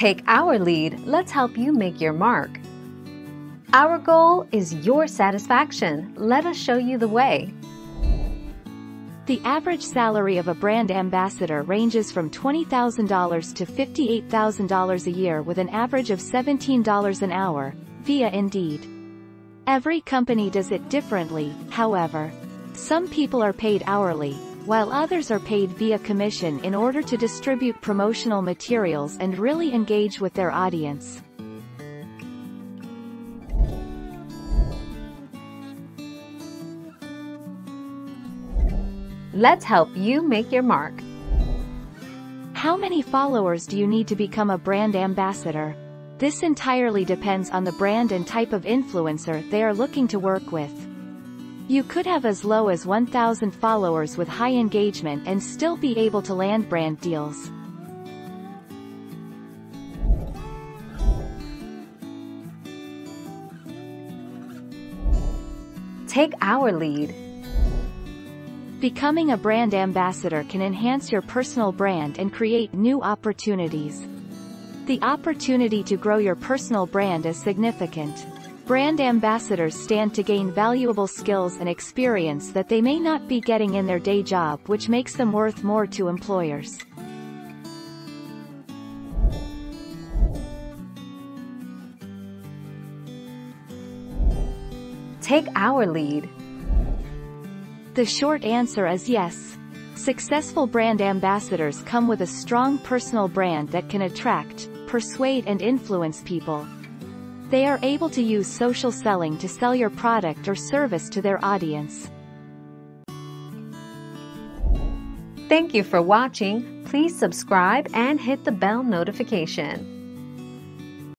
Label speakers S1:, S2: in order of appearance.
S1: Take our lead, let's help you make your mark. Our goal is your satisfaction. Let us show you the way.
S2: The average salary of a brand ambassador ranges from $20,000 to $58,000 a year with an average of $17 an hour, via Indeed. Every company does it differently, however. Some people are paid hourly, while others are paid via commission in order to distribute promotional materials and really engage with their audience.
S1: Let's help you make your mark.
S2: How many followers do you need to become a brand ambassador? This entirely depends on the brand and type of influencer they are looking to work with. You could have as low as 1,000 followers with high engagement and still be able to land brand deals.
S1: Take our lead.
S2: Becoming a brand ambassador can enhance your personal brand and create new opportunities. The opportunity to grow your personal brand is significant. Brand ambassadors stand to gain valuable skills and experience that they may not be getting in their day job which makes them worth more to employers.
S1: Take our lead.
S2: The short answer is yes. Successful brand ambassadors come with a strong personal brand that can attract, persuade and influence people. They are able to use social selling to sell your product or service to their audience.
S1: Thank you for watching. Please subscribe and hit the bell notification.